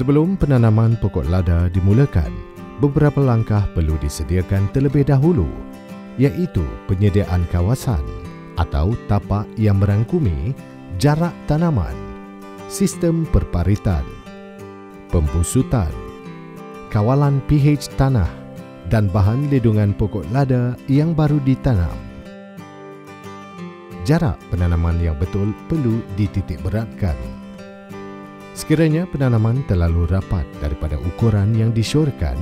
Sebelum penanaman pokok lada dimulakan, beberapa langkah perlu disediakan terlebih dahulu iaitu penyediaan kawasan atau tapak yang merangkumi jarak tanaman, sistem perparitan, pembusutan, kawalan pH tanah dan bahan lindungan pokok lada yang baru ditanam. Jarak penanaman yang betul perlu dititik beratkan. Sekiranya penanaman terlalu rapat daripada ukuran yang disyorkan,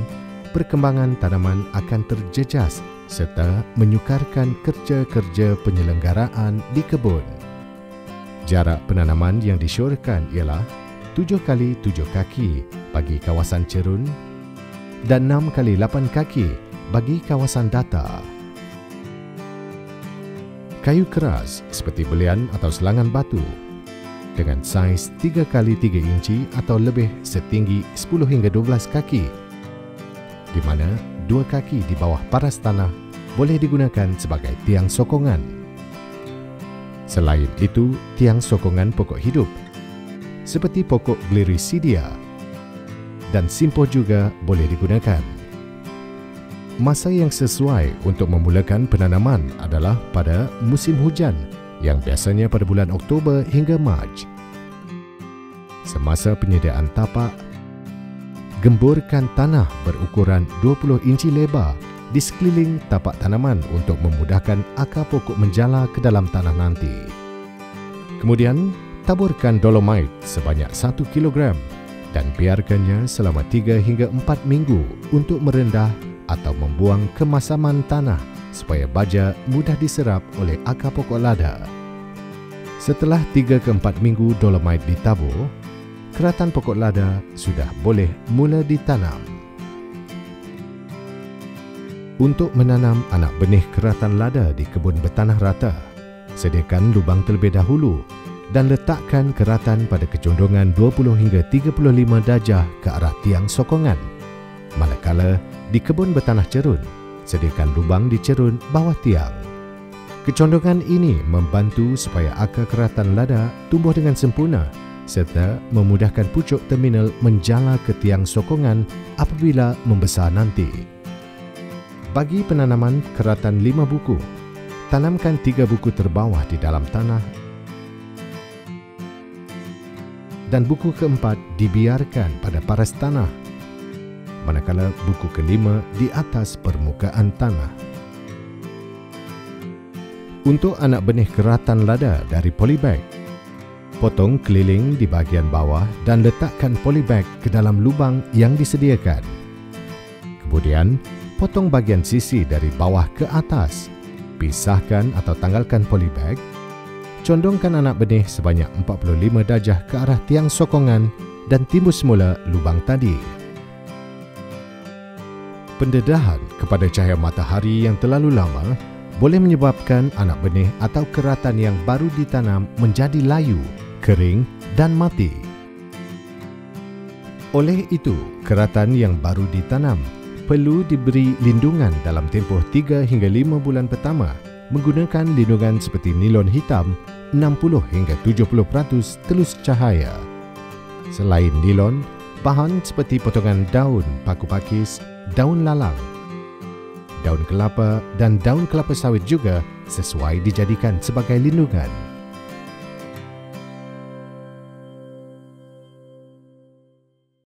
perkembangan tanaman akan terjejas serta menyukarkan kerja-kerja penyelenggaraan di kebun. Jarak penanaman yang disyorkan ialah 7 kali 7 kaki bagi kawasan cerun dan 6 kali 8 kaki bagi kawasan datar. Kayu keras seperti belian atau selangan batu dengan saiz 3 kali 3 inci atau lebih setinggi 10 hingga 12 kaki di mana dua kaki di bawah paras tanah boleh digunakan sebagai tiang sokongan. Selain itu, tiang sokongan pokok hidup seperti pokok gliricidia dan simpo juga boleh digunakan. Masa yang sesuai untuk memulakan penanaman adalah pada musim hujan yang biasanya pada bulan Oktober hingga Mac. Semasa penyediaan tapak, gemburkan tanah berukuran 20 inci lebar di sekeliling tapak tanaman untuk memudahkan akar pokok menjala ke dalam tanah nanti. Kemudian, taburkan dolomite sebanyak 1 kg dan biarkannya selama 3 hingga 4 minggu untuk merendah atau membuang kemasaman tanah supaya baja mudah diserap oleh akar pokok lada. Setelah 3 ke 4 minggu dolomite ditabur, keratan pokok lada sudah boleh mula ditanam. Untuk menanam anak benih keratan lada di kebun bertanah rata, sediakan lubang terlebih dahulu dan letakkan keratan pada kecondongan 20 hingga 35 darjah ke arah tiang sokongan. Manakala di kebun bertanah cerun, sediakan lubang di cerun bawah tiang. Kecondongan ini membantu supaya akar keratan lada tumbuh dengan sempurna serta memudahkan pucuk terminal menjala ke tiang sokongan apabila membesar nanti. Bagi penanaman keratan lima buku, tanamkan tiga buku terbawah di dalam tanah dan buku keempat dibiarkan pada paras tanah manakala buku kelima di atas permukaan tanah. Untuk anak benih keratan lada dari polybag, potong keliling di bahagian bawah dan letakkan polybag ke dalam lubang yang disediakan. Kemudian, potong bahagian sisi dari bawah ke atas. Pisahkan atau tanggalkan polybag. Condongkan anak benih sebanyak 45 darjah ke arah tiang sokongan dan timbus semula lubang tadi pendedahan kepada cahaya matahari yang terlalu lama boleh menyebabkan anak benih atau keratan yang baru ditanam menjadi layu, kering dan mati. Oleh itu, keratan yang baru ditanam perlu diberi lindungan dalam tempoh 3 hingga 5 bulan pertama menggunakan lindungan seperti nilon hitam 60 hingga 70% telus cahaya. Selain nilon, bahan seperti potongan daun paku pakis daun lalang, daun kelapa dan daun kelapa sawit juga sesuai dijadikan sebagai lindungan.